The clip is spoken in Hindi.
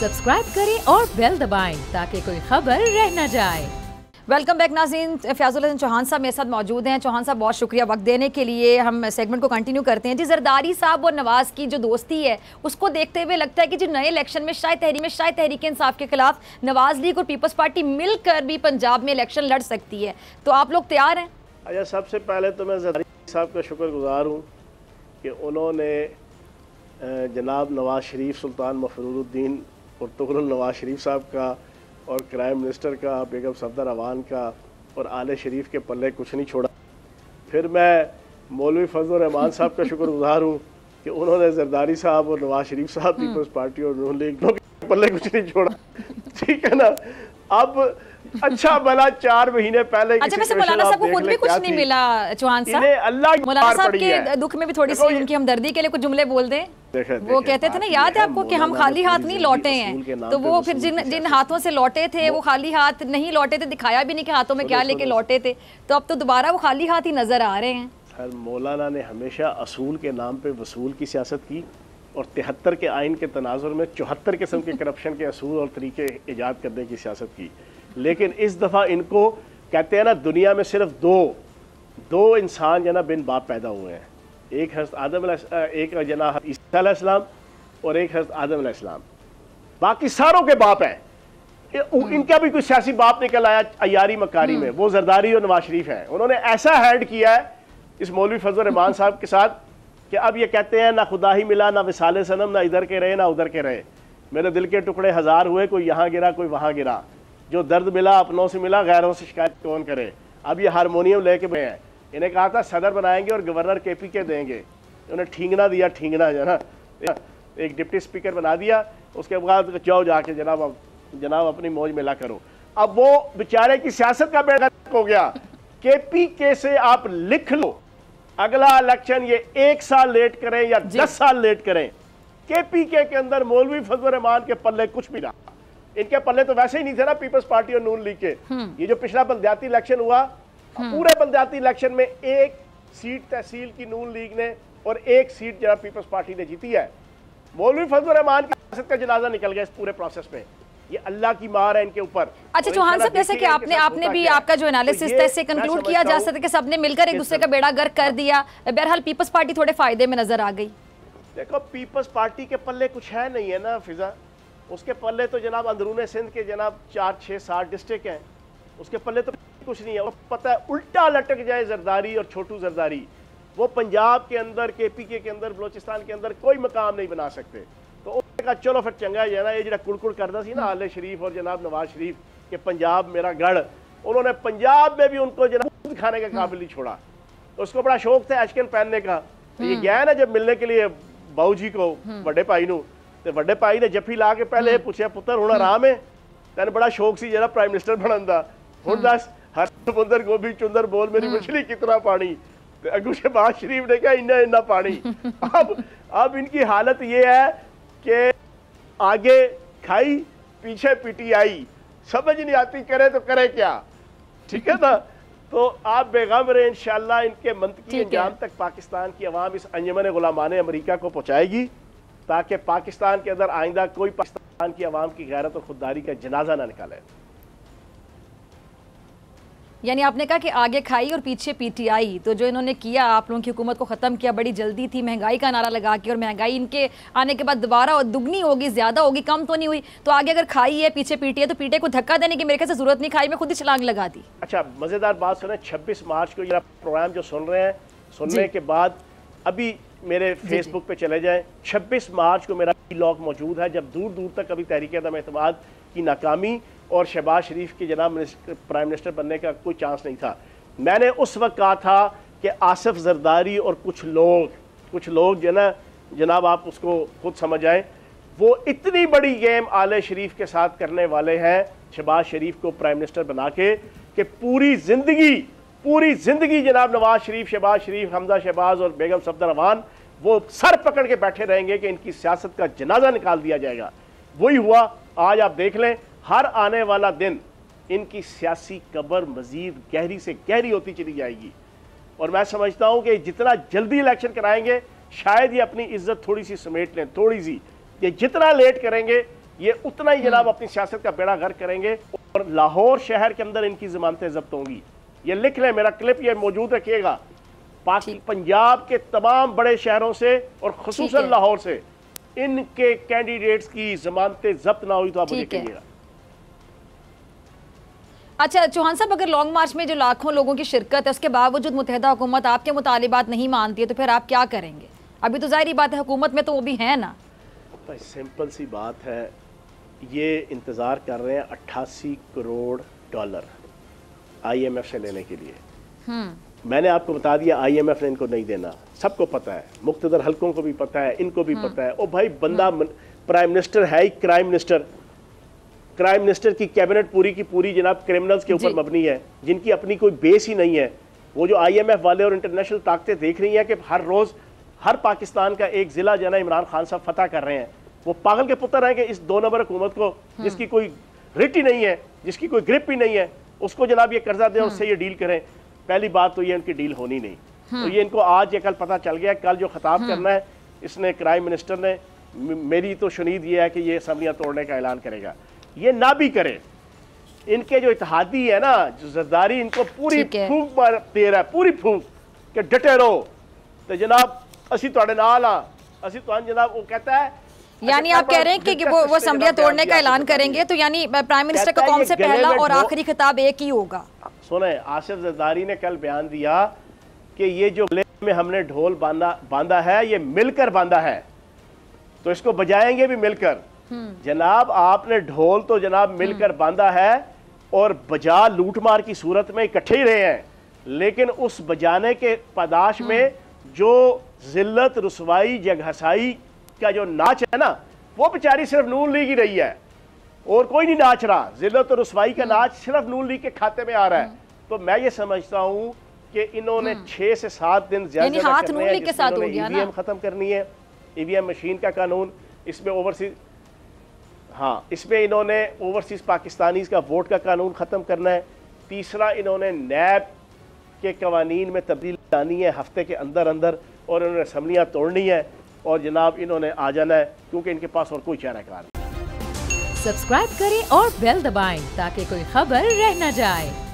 सब्सक्राइब करें और बेल दबाएँ ताकि कोई खबर रह न जाए। वेलकम बैक नाजीन। फयाजुल चौहान साहब मेरे साथ मौजूद हैं। चौहान साहब बहुत शुक्रिया वक्त देने के लिए। हम सेगमेंट को कंटिन्यू करते हैं। जी जरदारी साहब और नवाज़ की जो दोस्ती है उसको देखते हुए लगता है कि जो नए इलेक्शन में शायद तहरी में शायद तहरीक इंसाफ के खिलाफ नवाज़ लीग और पीपल्स पार्टी मिलकर भी पंजाब में इलेक्शन लड़ सकती है। तो आप लोग तैयार हैं? अच्छा सबसे पहले तो मैं जरदारी साहब का शुक्रगुजार हूँ कि उन्होंने जनाब नवाज़ शरीफ सुल्तान मफरूद्दीन और तुगरुल नवाज़ शरीफ साहब का और क्राइम मिनिस्टर का बेगम सफदर अवान का और आल शरीफ के पल्ले कुछ नहीं छोड़ा। फिर मैं मौलवी फजल रहमान साहब का शुक्रगुजार हूँ कि उन्होंने जरदारी साहब और नवाज़ शरीफ साहब पीपल्स पार्टी और नून लीग के पल्ले कुछ नहीं छोड़ा। ठीक है ना? अब अच्छा भला चार महीने पहले अच्छा वैसे मौलाना साहब को खुद भी कुछ नहीं मिला चौहान साहब। अल्लाह मौलाना साहब के दुख में भी थोड़ी सी उनकी हमदर्दी के लिए कुछ जुमले बोल दें। वो कहते थे ना याद है आपको कि हम खाली हाथ नहीं लौटे हैं? तो वो फिर जिन जिन हाथों से लौटे थे वो खाली हाथ नहीं लौटे थे दिखाया भी नहीं कि हाथों में क्या लेके लौटे थे। तो अब तो दोबारा वो खाली हाथ ही नज़र आ रहे हैं। सर मौलाना ने हमेशा असूल के नाम पे वसूल की सियासत की और तिहत्तर के आइन के तनाजुर में चौहत्तर किस्म के करप्शन के असूल और तरीके ईजाद करने की सियासत की। लेकिन इस दफ़ा इनको कहते हैं ना दुनिया में सिर्फ़ दो दो इंसान जना बिन बाप पैदा हुए हैं। एक हस्त आदम एक जना ईसीम और एक हस्त आदम इस्लाम बाकी सारों के बाप हैं। इनका भी कुछ सियासी बाप निकल आया अयारी मकारी में। वो जरदारी और नवाज़ शरीफ है। उन्होंने ऐसा हैंड किया है इस मौलवी फजल रहमान साहब के साथ कि अब ये कहते हैं ना खुदा ही मिला ना विसाल सनम ना इधर के रहे ना उधर के रहे। मेरे दिल के टुकड़े हज़ार हुए कोई यहाँ गिरा कोई वहाँ गिरा। जो दर्द मिला अपनों से मिला गैरों से शिकायत कौन करे? अब ये हारमोनियम लेके गए हैं। इन्हें कहा था सदर बनाएँगे और गवर्नर के पी के देंगे। उन्हें ठींगना दिया ठींगना जो एक डिप्टी स्पीकर बना दिया उसके बाद जाओ जाके जनाब जनाब अपनी मौज मिला करो। अब वो बेचारे की सियासत का बेड़ा हो गया। के पी के से आप लिख लो अगला इलेक्शन ये एक साल लेट करें या दस साल लेट करें। के पी के के अंदर मौलवी फजल रहमान के पल्ले कुछ भी ना। इनके पल्ले तो वैसे ही नहीं थे ना पीपल्स पार्टी और नून लीग के। हम्म। ये जो पिछला बलदियाती इलेक्शन हुआ। पूरे बलदियाती इलेक्शन में एक सीट तहसील की नून लीग ने और एक सीट जरा पीपल्स पार्टी ने जीती है। मौलवी फजल रहमान की का जनाजा निकल गया इस पूरे प्रोसेस में। ये अल्लाह की मार है इनके ऊपर। अच्छा चौहान साहब जैसे कि आपने आपने भी आपका जो एनालिसिस था इससे कंक्लूड किया जा सकता है कि सबने मिलकर एक दूसरे का बेड़ा गर्क कर दिया। बहरहाल पीपल्स पार्टी थोड़े फ़ायदे में नज़र आ गई। देखो पीपल्स पार्टी के पल्ले कुछ है नहीं है ना फिजा। उसके पल्ले तो जनाब अंदरून सिंध के जनाब चार छः सात डिस्ट्रिक्ट हैं। उसके पल्ले तो कुछ नहीं है वो पता है उल्टा लटक जाए जरदारी और छोटू जरदारी वो पंजाब के अंदर के पी के अंदर बलोचिस्तान के अंदर कोई मकाम नहीं बना सकते तो उसने कहा चलो फिर चंगा है ना ये जरा कुड़कुड़ करता सी ना आले शरीफ और जनाब नवाज शरीफ के पंजाब मेरा गढ़ उन्होंने पंजाब में भी उनको जनाब खाने का काबिल नहीं छोड़ा तो उसको बड़ा शौक था एचकन पहनने का तो ये गया है ना जब मिलने के लिए बाऊ जी को बड़े भाई नू ਤੇ ਵੱਡੇ ਭਾਈ ਨੇ ਜੱਫੀ ਲਾ ਕੇ ਪਹਿਲੇ ਇਹ ਪੁੱਛਿਆ ਪੁੱਤਰ ਹੁਣ ਆਰਾਮ ਹੈ ਤੈਨੂੰ ਬੜਾ ਸ਼ੌਕ ਸੀ ਜਿਹੜਾ ਪ੍ਰਾਈਮ ਮਿਨਿਸਟਰ ਬਣਨ ਦਾ ਹੁਣ ਦੱਸ हर समुद्र गोभी चुंदर बोल मेरी हम्म। मछली कितना पानी। अगू शहबाज शरीफ ने कहा इन्ना इन्ना पानी। अब अब इनकी हालत ये है कि आगे खाई पीछे पीटी आई। समझ नहीं आती करे तो करे क्या? ठीक है ना? तो आप बेगम रहे इन इनके मंत की अंजाम तक पाकिस्तान की आवाम इस अंजमन गुलामान अमरीका को पहुँचाएगी ताकि पाकिस्तान के अंदर आइंदा कोई पाकिस्तान की आवाम की गैरत और खुददारी का जनाजा ना निकाले। यानी आपने कहा कि आगे खाई और पीछे पीटीआई तो जो इन्होंने किया आप लोगों की हुकूमत को ख़त्म किया बड़ी जल्दी थी महँगाई का नारा लगा के और महँगाई इनके आने के बाद दोबारा और दुगनी होगी ज़्यादा होगी कम तो नहीं हुई। तो आगे अगर खाई है पीछे पीटी है तो पीटे को धक्का देने की मेरे ख्याल से ज़रूरत नहीं खाई में खुद ही छलांग लगा दी। अच्छा मज़ेदार बात सुने छब्बीस मार्च को प्रोग्राम जो सुन रहे हैं सुनने के बाद अभी मेरे फेसबुक पे चले जाएँ 26 मार्च को मेरा लॉक मौजूद है जब दूर दूर तक अभी तहरीक अदम की नाकामी और शहबाज शरीफ के जनाब मिनिस्टर, प्राइम मिनिस्टर बनने का कोई चांस नहीं था। मैंने उस वक्त कहा था कि आसिफ जरदारी और कुछ लोग कुछ लोग जो ना, जनाब आप उसको खुद समझ आए। वो इतनी बड़ी गेम आले शरीफ के साथ करने वाले हैं, शहबाज शरीफ को प्राइम मिनिस्टर बना के, कि पूरी ज़िंदगी पूरी ज़िंदगी जनाब नवाज़ शरीफ, शहबाज शरीफ, हमजा शहबाज और बेगम सफदर रवान, वो सर पकड़ के बैठे रहेंगे कि इनकी सियासत का जनाजा निकाल दिया जाएगा। वही हुआ, आज आप देख लें हर आने वाला दिन इनकी सियासी कबर मजीद गहरी से गहरी होती चली जाएगी। और मैं समझता हूँ कि जितना जल्दी इलेक्शन कराएँगे शायद ये अपनी इज़्ज़त थोड़ी सी समेट लें थोड़ी सी ये जितना लेट करेंगे ये उतना ही जनाब अपनी सियासत का बेड़ा गर्क करेंगे और लाहौर शहर के अंदर इनकी जमानतें जब्त होंगी। ये लिख लें मेरा क्लिप ये मौजूद रखिएगा। पंजाब के तमाम बड़े शहरों से और खसूस लाहौर से इनके कैंडिडेट्स की जमानतें जब्त ना हुई तो आप मुझे कहिएगा। अच्छा चौहान साहब अगर लॉन्ग मार्च में जो लाखों लोगों की शिरकत है उसके बावजूद मुतहदा हुकूमत आपके मुतालिबात नहीं मानती है तो फिर आप क्या करेंगे? अभी तो ज़ाहिर बात है हुकूमत में तो वो भी है ना। भाई सिंपल सी बात है ये इंतज़ार कर रहे हैं अट्ठासी करोड़ डॉलर आईएमएफ से लेने के लिए। हम्म। मैंने आपको बता दिया आईएमएफ ने इनको नहीं देना। सबको पता है मुख्तर हलकों को भी पता है इनको भी हम्म। पता है। ओ भाई बंदा प्राइम मिनिस्टर है ही क्राइम मिनिस्टर क्राइम मिनिस्टर की कैबिनेट पूरी की पूरी जनाब क्रिमिनल्स के ऊपर मबनी है जिनकी अपनी कोई बेस ही नहीं है। वो जो आईएमएफ वाले और इंटरनेशनल ताकतें देख रही हैं कि हर रोज़ हर पाकिस्तान का एक ज़िला जना इमरान खान साहब फतह कर रहे हैं। वो पागल के पुत्र हैं कि इस दो नंबर हुकूमत को। जिसकी कोई रिट ही नहीं है जिसकी कोई ग्रिप ही नहीं है उसको जनाब ये कर्जा दें उससे ये डील करें। पहली बात तो ये उनकी डील होनी नहीं। तो ये इनको आज या कल पता चल गया कल जो खिताब। करना है इसने क्राइम मिनिस्टर ने मेरी तो शुनीद ये है कि ये असम्बलियाँ तोड़ने का ऐलान करेगा। ये ना भी करें। इनके जो इतिहादी है ना जो जरदारी इनको पूरी फूक मार दे रहा है पूरी फूक कि डटे रहो। तो जनाब असी थोड़े नाल हाँ असी तो जनाब वो कहता है यानी आप कह रहे हैं कि वो वो असम्बलियाँ तोड़ने का ऐलान करेंगे तो यानी प्राइम मिनिस्टर का कौन से पहला और आखिरी खिताब एक ही होगा। सुने आसिफ जरदारी ने कल बयान दिया कि ये जो में हमने ढोल बांधा बांधा है ये मिलकर बांधा है। तो इसको बजाएँगे भी मिलकर। जनाब आपने ढोल तो जनाब मिलकर बांधा है और बजा लूटमार की सूरत में इकट्ठे ही रहे हैं। लेकिन उस बजाने के पदाश में जो जिल्लत रसवाई जगहसाई का जो नाच है ना वो बेचारी सिर्फ़ नून लीग ही रही है। और कोई नहीं नाच रहा। जिल्लत और रसवाई का नाच सिर्फ़ नून लीग के खाते में आ रहा है। तो मैं ये समझता हूँ कि इन्होंने छह से सात दिन ज़्यादा खत्म करनी है। ईवीएम मशीन का कानून इसमें ओवरसीज हाँ इसमें इन्होंने ओवरसीज़ पाकिस्तानीज़ का वोट का कानून ख़त्म करना है। तीसरा, इन्होंने नैब के कवानीन में तब्दील लानी है, हफ़्ते के अंदर अंदर, और इन्होंने असम्बलियाँ तोड़नी है, और जनाब इन्होंने आ जाना है, क्योंकि इनके पास और कोई चारा कार सब्सक्राइब करें और बेल दबाएँ, ताकि कोई खबर रह न जाए।